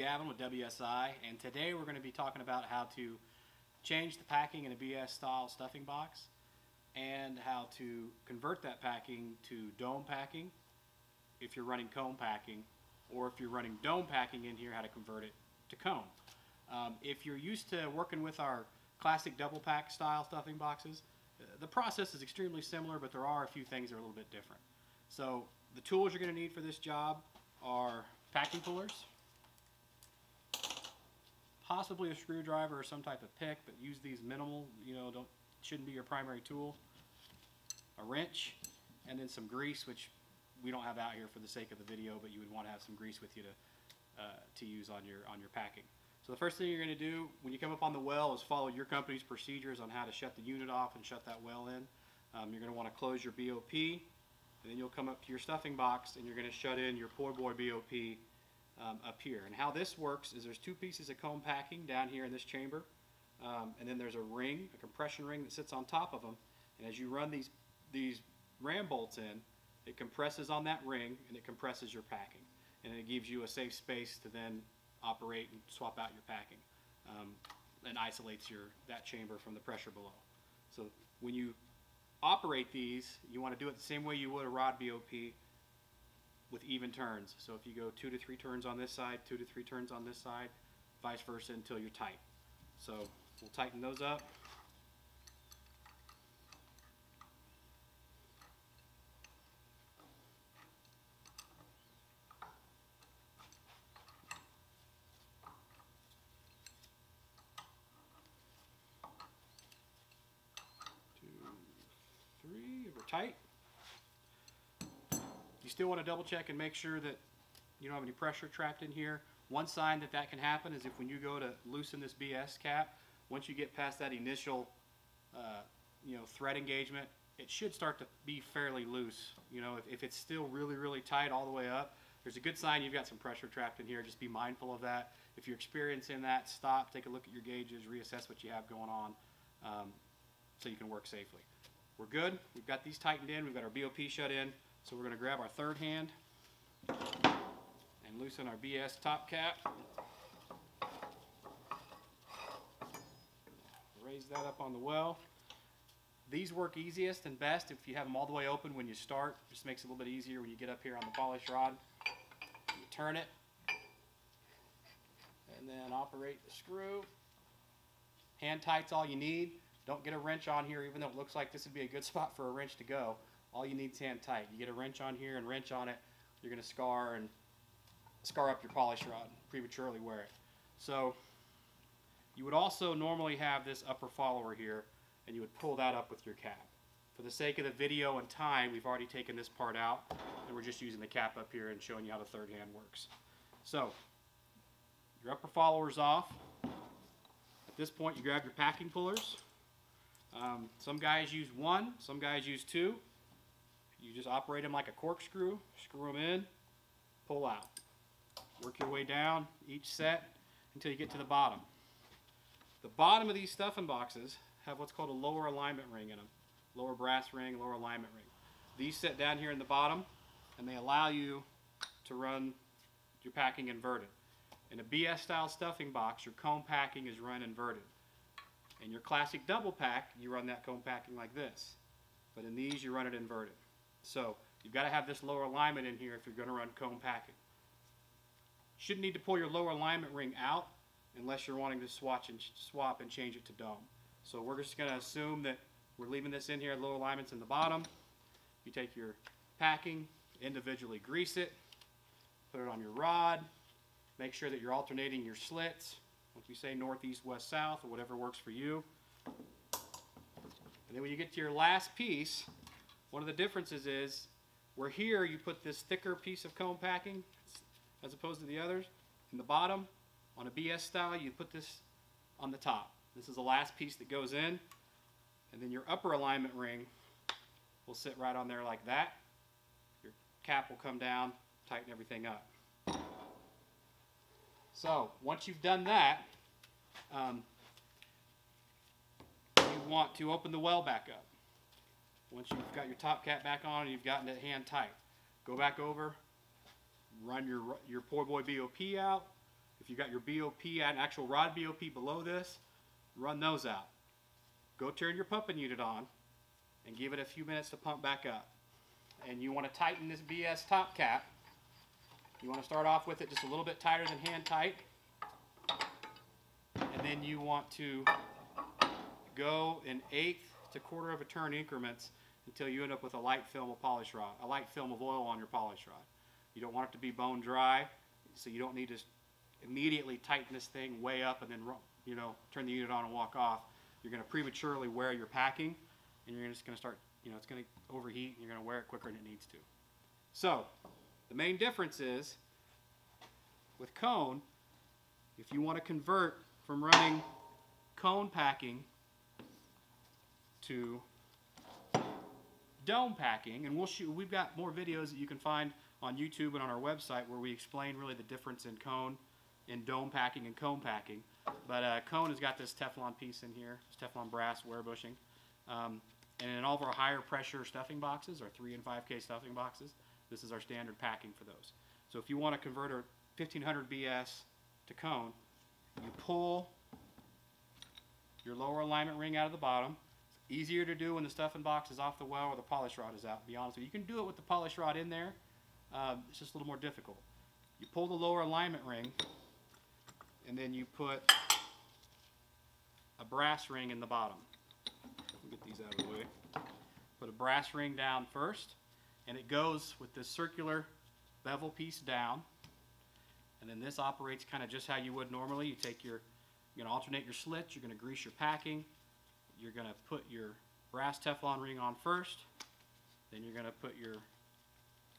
Gavin with WSI, and today we're going to be talking about how to change the packing in a BS style stuffing box and how to convert that packing to dome packing if you're running cone packing, or if you're running dome packing in here, how to convert it to cone. Um, if you're used to working with our classic double pack style stuffing boxes, uh, the process is extremely similar, but there are a few things that are a little bit different. So the tools you're going to need for this job are packing pullers, possibly a screwdriver or some type of pick, but use these minimal, you know, don't, shouldn't be your primary tool. A wrench, and then some grease, which we don't have out here for the sake of the video, but you would want to have some grease with you to, uh, to use on your, on your packing. So the first thing you're going to do when you come up on the well is follow your company's procedures on how to shut the unit off and shut that well in. Um, you're going to want to close your BOP, and then you'll come up to your stuffing box and you're going to shut in your Poor Boy BOP um, up here. And how this works is there's two pieces of cone packing down here in this chamber, um, and then there's a ring, a compression ring that sits on top of them. And as you run these these ram bolts in, it compresses on that ring and it compresses your packing, and it gives you a safe space to then operate and swap out your packing, um, and isolates your that chamber from the pressure below. So when you operate these, you want to do it the same way you would a rod BOP with even turns. So if you go two to three turns on this side, two to three turns on this side, vice versa until you're tight. So we'll tighten those up. Two, three, we're tight. You still want to double check and make sure that you don't have any pressure trapped in here. One sign that that can happen is if when you go to loosen this BS cap, once you get past that initial, uh, you know, thread engagement, it should start to be fairly loose. You know, if, if it's still really, really tight all the way up, there's a good sign you've got some pressure trapped in here. Just be mindful of that. If you're experiencing that, stop, take a look at your gauges, reassess what you have going on um, so you can work safely. We're good. We've got these tightened in. We've got our BOP shut in. So we're going to grab our third hand and loosen our BS top cap. Raise that up on the well. These work easiest and best if you have them all the way open when you start. Just makes it a little bit easier when you get up here on the polish rod. You turn it and then operate the screw. Hand tight's all you need. Don't get a wrench on here even though it looks like this would be a good spot for a wrench to go. All you need is hand tight. You get a wrench on here and wrench on it, you're going to scar and scar up your polish rod, prematurely wear it. So you would also normally have this upper follower here and you would pull that up with your cap. For the sake of the video and time, we've already taken this part out and we're just using the cap up here and showing you how the third hand works. So your upper follower's off. At this point, you grab your packing pullers. Um, some guys use one, some guys use two. You just operate them like a corkscrew, screw them in, pull out. Work your way down each set until you get to the bottom. The bottom of these stuffing boxes have what's called a lower alignment ring in them. Lower brass ring, lower alignment ring. These sit down here in the bottom and they allow you to run your packing inverted. In a BS style stuffing box, your cone packing is run inverted. In your classic double pack, you run that cone packing like this. But in these, you run it inverted. So you've got to have this lower alignment in here if you're going to run cone packing. Shouldn't need to pull your lower alignment ring out unless you're wanting to swatch and swap and change it to dome. So we're just going to assume that we're leaving this in here, lower alignment's in the bottom. You take your packing, individually grease it, put it on your rod, make sure that you're alternating your slits. If you say north, east, west, south, or whatever works for you. And then when you get to your last piece, one of the differences is where here you put this thicker piece of cone packing as opposed to the others. In the bottom, on a BS style, you put this on the top. This is the last piece that goes in. And then your upper alignment ring will sit right on there like that. Your cap will come down, tighten everything up. So once you've done that, um, you want to open the well back up. Once you've got your top cap back on and you've gotten it hand tight, go back over, run your your poor boy BOP out. If you've got your BOP and actual rod BOP below this, run those out. Go turn your pumping unit on and give it a few minutes to pump back up. And you want to tighten this BS top cap. You want to start off with it just a little bit tighter than hand tight. And then you want to go in eighth to quarter of a turn increments until you end up with a light film of polish rod, a light film of oil on your polish rod. You don't want it to be bone dry, so you don't need to immediately tighten this thing way up and then you know turn the unit on and walk off. You're going to prematurely wear your packing, and you're just going to start you know it's going to overheat, and you're going to wear it quicker than it needs to. So the main difference is with cone, if you want to convert from running cone packing to dome packing, and we'll shoot, we've got more videos that you can find on YouTube and on our website where we explain really the difference in cone, in dome packing and cone packing. But uh, cone has got this Teflon piece in here, this Teflon brass wear bushing. Um, and in all of our higher pressure stuffing boxes, our 3 and 5K stuffing boxes, this is our standard packing for those. So if you want to convert a 1500 BS to cone, you pull your lower alignment ring out of the bottom, Easier to do when the stuffing box is off the well or the polish rod is out, to be honest with you. You can do it with the polish rod in there. Um, it's just a little more difficult. You pull the lower alignment ring, and then you put a brass ring in the bottom. Get these out of the way. Put a brass ring down first, and it goes with this circular bevel piece down. And then this operates kind of just how you would normally. You take your, you're going to alternate your slits, you're going to grease your packing, you're going to put your brass Teflon ring on first. Then you're going to put your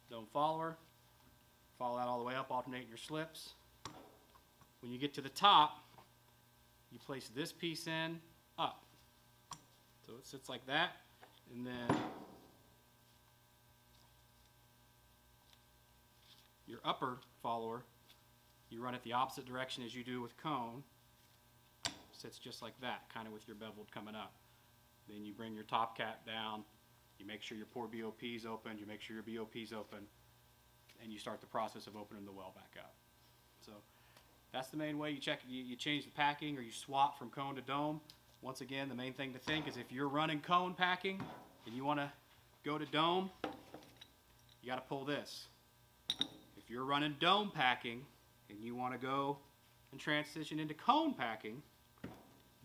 dome follower. Follow that all the way up, alternating your slips. When you get to the top, you place this piece in up. So it sits like that. And then your upper follower, you run it the opposite direction as you do with cone sits just like that, kind of with your beveled coming up. Then you bring your top cap down, you make sure your poor BOP is open, you make sure your BOP is open, and you start the process of opening the well back up. So that's the main way you check, you, you change the packing or you swap from cone to dome. Once again, the main thing to think is if you're running cone packing and you want to go to dome, you got to pull this. If you're running dome packing and you want to go and transition into cone packing,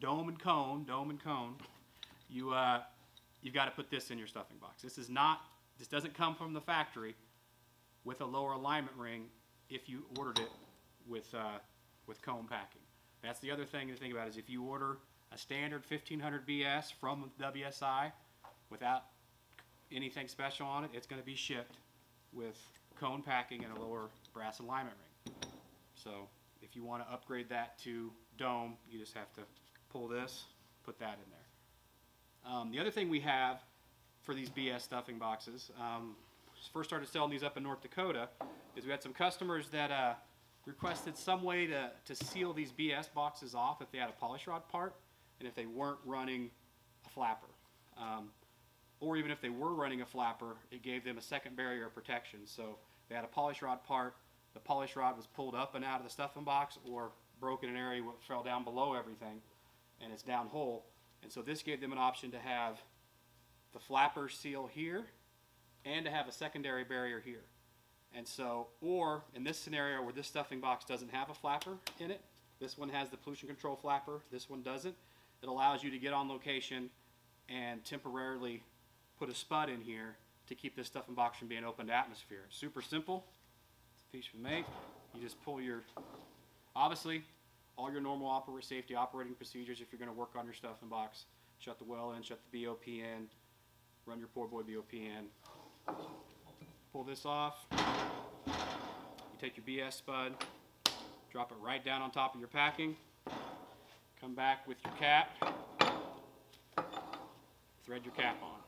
dome and cone, dome and cone, you, uh, you've got to put this in your stuffing box. This is not, this doesn't come from the factory with a lower alignment ring if you ordered it with, uh, with cone packing. That's the other thing to think about is if you order a standard 1500 BS from WSI without anything special on it, it's going to be shipped with cone packing and a lower brass alignment ring. So if you want to upgrade that to dome, you just have to pull this, put that in there. Um, the other thing we have for these BS stuffing boxes, um, first started selling these up in North Dakota, is we had some customers that uh, requested some way to, to seal these BS boxes off if they had a polish rod part and if they weren't running a flapper. Um, or even if they were running a flapper, it gave them a second barrier of protection. So they had a polish rod part, the polish rod was pulled up and out of the stuffing box or broken an area that fell down below everything and it's down hole. And so this gave them an option to have the flapper seal here and to have a secondary barrier here. And so, or in this scenario where this stuffing box doesn't have a flapper in it, this one has the pollution control flapper, this one doesn't, it allows you to get on location and temporarily put a spud in here to keep this stuffing box from being open to atmosphere. super simple. It's a piece we make. You just pull your, obviously, all your normal oper safety operating procedures if you're going to work on your stuffing box. Shut the well in, shut the BOP in, run your poor boy BOP in. Pull this off. You take your BS spud, drop it right down on top of your packing. Come back with your cap. Thread your cap on.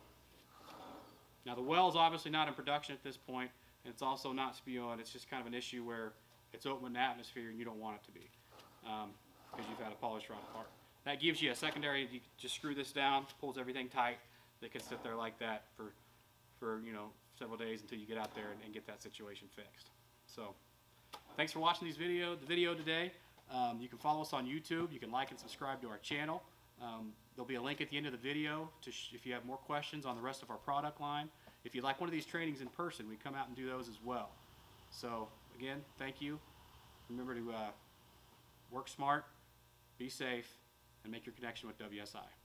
Now the well is obviously not in production at this point, and it's also not spewing. It's just kind of an issue where it's open in atmosphere and you don't want it to be because um, you've had a polished rod apart. That gives you a secondary, you just screw this down, pulls everything tight, They can sit there like that for, for you know, several days until you get out there and, and get that situation fixed. So, thanks for watching these video, the video today. Um, you can follow us on YouTube. You can like and subscribe to our channel. Um, there'll be a link at the end of the video to if you have more questions on the rest of our product line. If you'd like one of these trainings in person, we come out and do those as well. So again, thank you. Remember to uh, work smart, be safe, and make your connection with WSI.